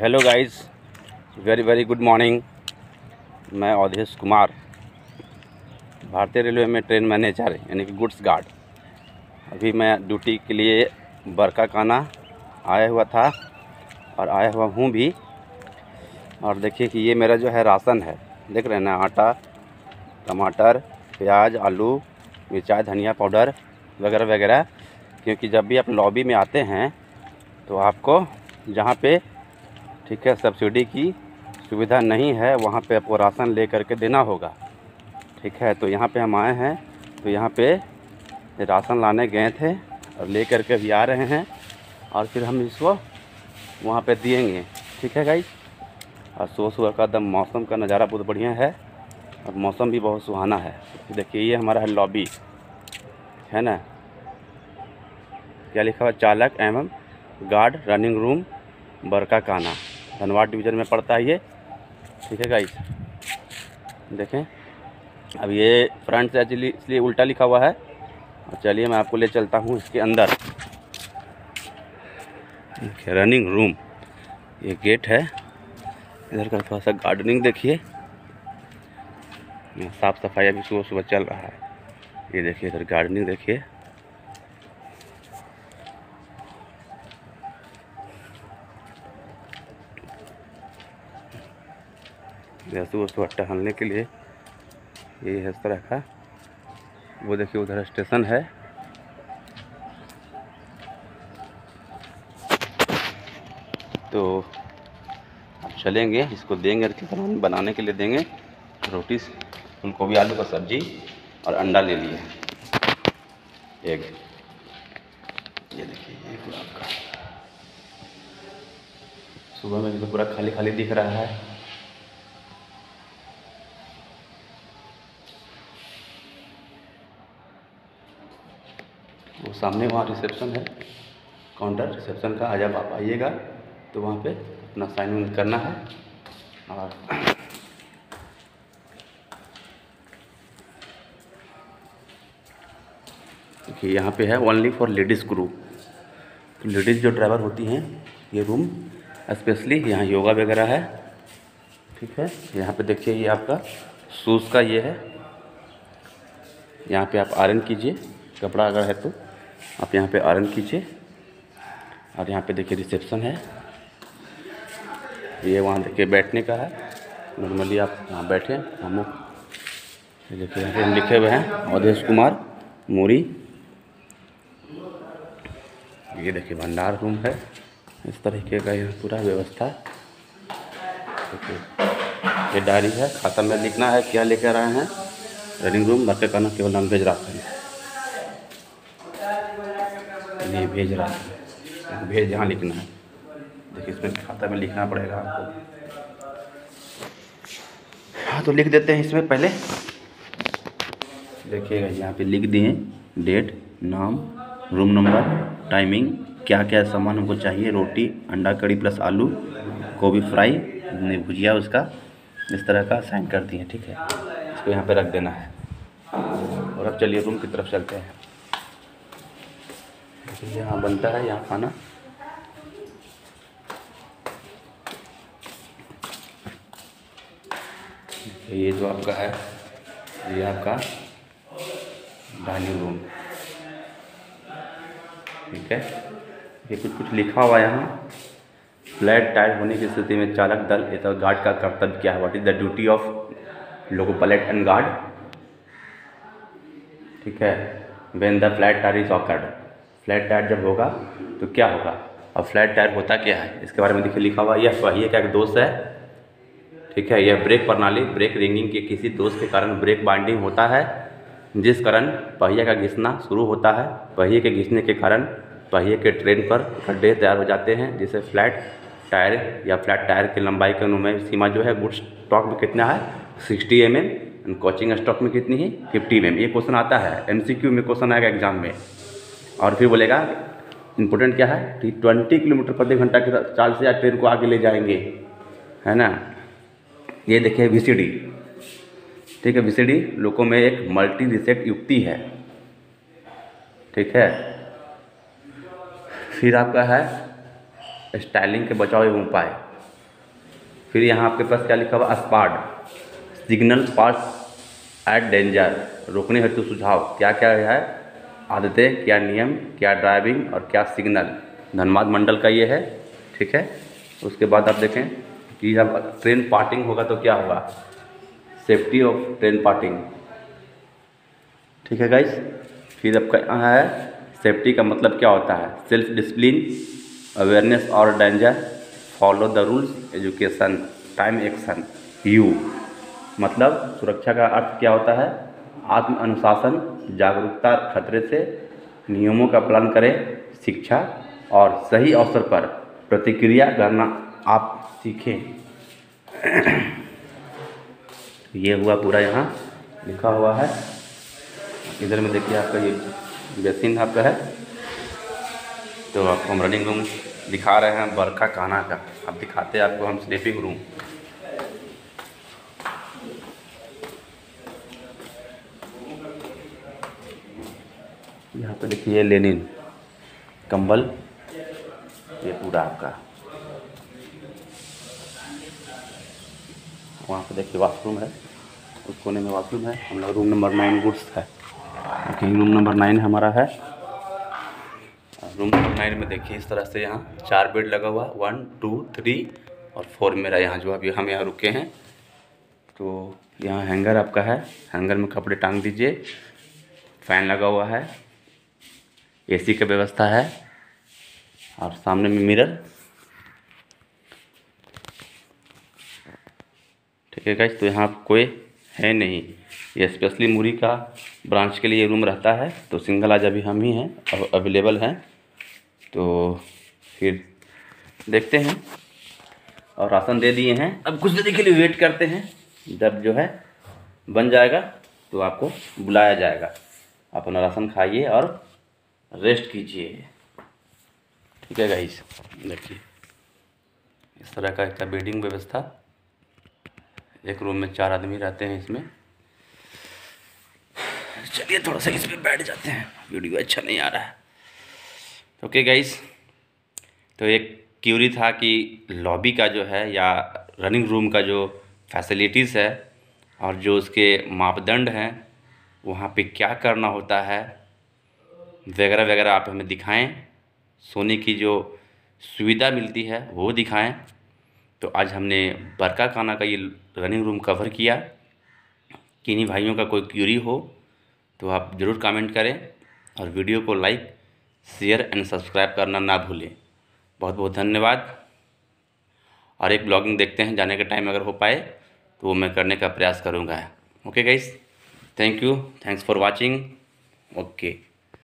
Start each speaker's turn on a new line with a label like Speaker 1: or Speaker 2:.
Speaker 1: Hello guys very very good morning मैं अवधेश कुमार, भारतीय railway में ट्रेन मैनेजर यानी कि गुड्स गार्ड अभी मैं ड्यूटी के लिए बरका काना आया हुआ था और आया हुआ हूँ भी। और देखिए कि ये मेरा जो है राशन है। देख रहे हैं ना, आटा, टमाटर, प्याज, आलू, मिर्चाई, धनिया पाउडर वगैरह वगैरह। क्योंकि जब भी आप लॉबी में आते हैं तो आपको जहाँ पे ठीक है, सब्सिडी की सुविधा नहीं है, वहाँ पे आपको राशन ले करके देना होगा। ठीक है तो यहाँ पे हम आए हैं तो यहाँ पे राशन लाने गए थे और ले करके भी आ रहे हैं और फिर हम इसको वहाँ पे दिएँगे। ठीक है गाइस और सुबह सुबह का दम मौसम का नज़ारा बहुत बढ़िया है और मौसम भी बहुत सुहाना है। देखिए, ये हमारा है लॉबी है ना? क्या लिखा हुआ चालक एवं गार्ड रनिंग रूम बरका काना धनबाद डिवीज़न में पड़ता है ये। ठीक है गाइस देखें। अब ये फ्रंट से एक्चुअली इसलिए उल्टा लिखा हुआ है। और चलिए मैं आपको ले चलता हूँ इसके अंदर। रनिंग रूम ये गेट है। इधर का थोड़ा सा गार्डनिंग देखिए। साफ़ सफ़ाई अभी सुबह सुबह चल रहा है। ये देखिए इधर गार्डनिंग देखिए। सुबह सुबह टहलने के लिए ये है इस तरह का। वो देखिए उधर स्टेशन है। तो अब चलेंगे, इसको देंगे बनाने के लिए देंगे। रोटी फूल गोभी आलू का सब्ज़ी और अंडा ले लिए। एग ये देखिए, ये सुबह में तो पूरा खाली खाली दिख रहा है। वो सामने वहाँ रिसेप्शन है, काउंटर रिसेप्शन का, आज आप आइएगा तो वहाँ पे अपना साइन इन करना है। और देखिए, यहाँ पे है ओनली फॉर लेडीज़ ग्रुप तो लेडीज़ जो ड्राइवर होती हैं, ये रूम स्पेशली यहाँ योगा वगैरह है, ठीक है? यहाँ पे देखिए, ये आपका शूज़ का ये है। यहाँ पे आप आयरन कीजिए, कपड़ा अगर है तो। आप यहाँ पे आयरन कीजिए। और यहाँ पे देखिए रिसेप्शन है। ये वहाँ देखिए बैठने का है। नॉर्मली आप यहाँ बैठे, हम देखिए यहाँ पे हम लिखे हुए हैं, अवधेश कुमार मोरी। ये देखिए भंडार रूम है। इस तरीके का यहाँ पूरा व्यवस्था। देखिए, ये डायरी है, खाता में लिखना है, क्या लेकर आए हैं। रनिंग रूम बच्चे का ना केवल नाम भेज राशन ये भेज राशन भेज यहाँ लिखना है। देखिए, इसमें खाता में लिखना पड़ेगा आपको। हाँ तो लिख देते हैं इसमें पहले। देखिएगा, यहाँ पे लिख दिए। डेट नाम रूम नंबर टाइमिंग क्या क्या सामान हमको चाहिए? रोटी, अंडा कड़ी प्लस आलू, गोभी फ्राई भुजिया उसका, इस तरह का साइन कर दिए, ठीक है? इसको यहाँ पे रख देना है। और अब चलिए रूम की तरफ़ चलते हैं। यहाँ बनता है, यहाँ खाना। ये जो आपका है, ये आपका डाइनिंग रूम ठीक है? ये कुछ कुछ लिखा हुआ है यहाँ। फ्लैट टायर होने की स्थिति में चालक दल तो गार्ड का कर्तव्य क्या है? What is the duty of loco pilot and guard ठीक है? When the flat tyre is occurred flat tyre जब होगा तो क्या होगा? और फ्लैट टायर होता क्या है? इसके बारे में देखिए, लिखा हुआ यह पहिए का एक दोष है। ठीक है, यह ब्रेक प्रणाली, ब्रेक रिंगिंग के किसी दोष के कारण ब्रेक बाइंडिंग होता है, जिस कारण पहिए का घिसना शुरू होता है। पहिए के घिसने के कारण पहिए के ट्रेन पर गड्ढे तैयार हो जाते हैं, जिसे फ्लैट टायर या फ्लैट टायर की लंबाई के अनुमय सीमा जो है गुड स्टॉक में कितना है? Sixty M M coaching stock में कितनी है? फिफ्टी एम ये क्वेश्चन आता है एमसीक्यू में क्वेश्चन आएगा एग्ज़ाम में। और फिर बोलेगा इम्पोर्टेंट क्या है? कि ट्वेंटी किलोमीटर प्रति घंटा के चाल से या ट्रेन को आगे ले जाएँगे। है ना? ये देखिए वी ठीक है वी लोगों में एक मल्टी रिसेट युक्ति है। ठीक है? फिर आपका है स्टाइलिंग के बचाव एवं उपाय। फिर यहाँ आपके पास क्या लिखा हुआ SPAD signal pass at danger रोकने हेतु सुझाव। क्या क्या है? आदतें, क्या नियम, क्या ड्राइविंग और क्या सिग्नल धनबाद मंडल का ये है, ठीक है? उसके बाद आप देखें कि जब ट्रेन पार्टिंग होगा तो क्या होगा? सेफ्टी ऑफ़ ट्रेन पार्टिंग ठीक है गाइस फिर आपका है सेफ्टी का मतलब क्या होता है? सेल्फ डिसिप्लिन अवेयरनेस और danger follow the rules education time action you मतलब सुरक्षा का अर्थ क्या होता है? आत्म अनुशासन जागरूकता खतरे से नियमों का पालन करें, शिक्षा और सही अवसर पर प्रतिक्रिया करना आप सीखें। ये हुआ पूरा यहाँ, लिखा हुआ है। इधर में देखिए आपका ये बेसिन आपका है। तो आपको हम रनिंग रूम दिखा रहे हैं, बरखा काना का। अब दिखाते हैं आपको, हम स्लीपिंग रूम यहाँ पे देखिए लेनिन कंबल, ये पूरा आपका। वहाँ पे देखिए वाशरूम है, उस कोने में वाशरूम है। हम लोग रूम नंबर नाइन गुड्स है। रूम नंबर नाइन हमारा है। रूम नंबर नाइन में देखिए इस तरह से यहाँ चार बेड लगा हुआ वन टू थ्री और फोर मेरा यहाँ जो अभी हम यहाँ रुके हैं। तो यहाँ हैंगर आपका है। हैंगर में कपड़े टांग दीजिए। फ़ैन लगा हुआ है। एसी का व्यवस्था है और सामने में मिरर। ठीक है गाइस तो यहाँ कोई है नहीं। ये स्पेशली मुरी का ब्रांच के लिए रूम रहता है तो सिंगल आज अभी हम ही हैं अवेलेबल हैं। तो फिर देखते हैं। और राशन दे दिए हैं। अब कुछ देर के लिए वेट करते हैं। जब जो है बन जाएगा तो आपको बुलाया जाएगा। अपना राशन खाइए और रेस्ट कीजिए। ठीक है गाइस देखिए, इस तरह का एक बेडिंग व्यवस्था। एक रूम में चार आदमी रहते हैं इसमें। चलिए थोड़ा सा इसमें बैठ जाते हैं। वीडियो अच्छा नहीं आ रहा है। ओके गाइस तो एक क्यूरी था कि लॉबी का जो है या रनिंग रूम का जो फैसिलिटीज़ है और जो उसके मापदंड हैं, वहाँ पे क्या करना होता है? वगैरह वगैरह आप हमें दिखाएँ, सोने की जो सुविधा मिलती है, वो दिखाएँ। तो आज हमने बरका खाना का ये रनिंग रूम कवर किया। किन्हीं भाइयों का कोई क्यूरी हो तो आप ज़रूर कमेंट करें और वीडियो को लाइक शेयर एंड सब्सक्राइब करना ना भूलें। बहुत बहुत धन्यवाद। और एक ब्लॉगिंग देखते हैं, जाने का टाइम अगर हो पाए तो वो मैं करने का प्रयास करूँगा। Okay guys thank you thanks for watching okay